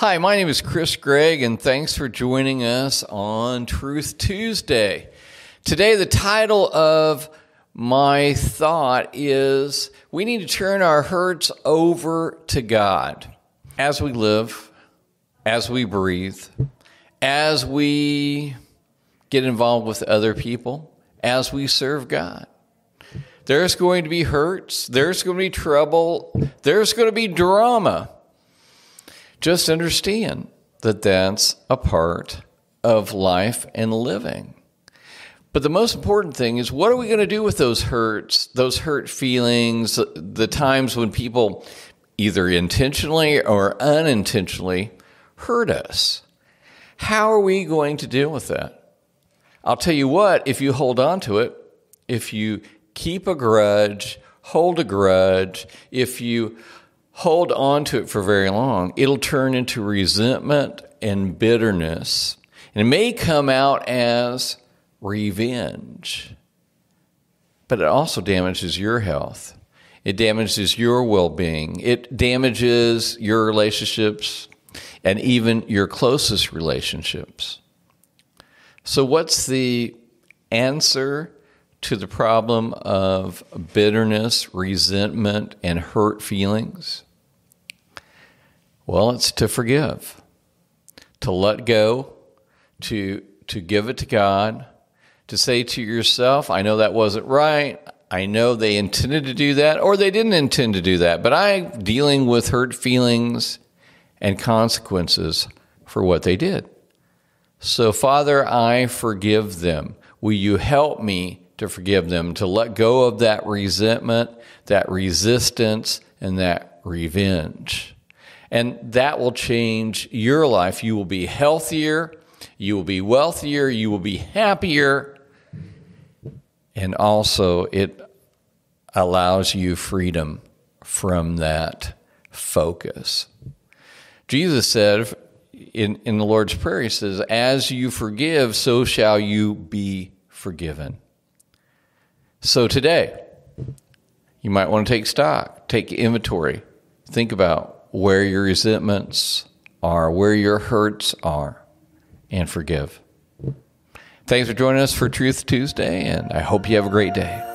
Hi, my name is Chris Gregg, and thanks for joining us on Truth Tuesday. Today, the title of my thought is we need to turn our hurts over to God as we live, as we breathe, as we get involved with other people, as we serve God. There's going to be hurts, there's going to be trouble, there's going to be drama. Just understand that that's a part of life and living. But the most important thing is what are we going to do with those hurts, those hurt feelings, the times when people either intentionally or unintentionally hurt us? How are we going to deal with that? I'll tell you what, if you hold on to it, if you keep a grudge, hold a grudge, if you hold on to it for very long, it'll turn into resentment and bitterness. And it may come out as revenge, but it also damages your health. It damages your well being. It damages your relationships and even your closest relationships. So, what's the answer to the problem of bitterness, resentment, and hurt feelings? Well, it's to forgive, to let go, to, to give it to God, to say to yourself, I know that wasn't right. I know they intended to do that, or they didn't intend to do that, but I'm dealing with hurt feelings and consequences for what they did. So, Father, I forgive them. Will you help me to forgive them, to let go of that resentment, that resistance, and that revenge. And that will change your life. You will be healthier, you will be wealthier, you will be happier, and also it allows you freedom from that focus. Jesus said in, in the Lord's Prayer, He says, As you forgive, so shall you be forgiven. So today, you might want to take stock, take inventory, think about where your resentments are, where your hurts are, and forgive. Thanks for joining us for Truth Tuesday, and I hope you have a great day.